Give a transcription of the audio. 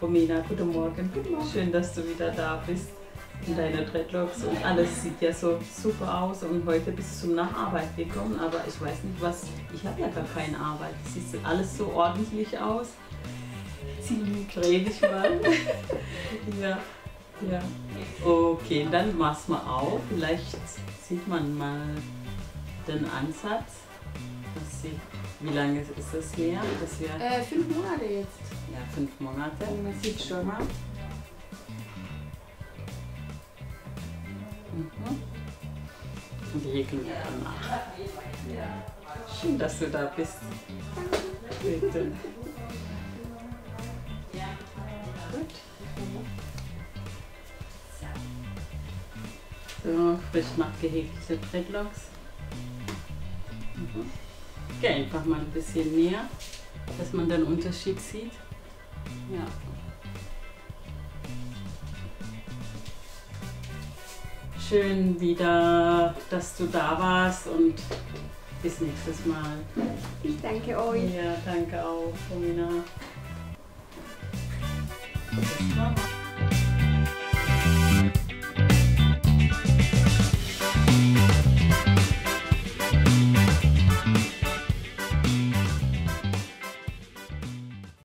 Romina, guten Morgen. Guten Morgen. Schön, dass du wieder da bist. In deiner Dreadlocks und alles sieht ja so super aus und heute bist du nach Arbeit gekommen, aber ich weiß nicht was, ich habe ja gar keine Arbeit. Es sieht alles so ordentlich aus. Zieh, dreh dich mal. ja, ja. Okay, dann mach's mal auf. Vielleicht sieht man mal den Ansatz. Das sieht, wie lange ist das her? Das wir, Äh, fünf Monate jetzt. Ja, fünf Monate. Man sieht schon mal. Mhm. Und die häkeln wir danach. Schön, dass du da bist. Bitte. Gut. So, frisch nachgehäkelte Dreadlocks. Mhm. Geh einfach mal ein bisschen näher, dass man den Unterschied sieht. Ja. Schön wieder, dass du da warst und bis nächstes Mal. Ich danke euch. Ja, danke auch, Romina.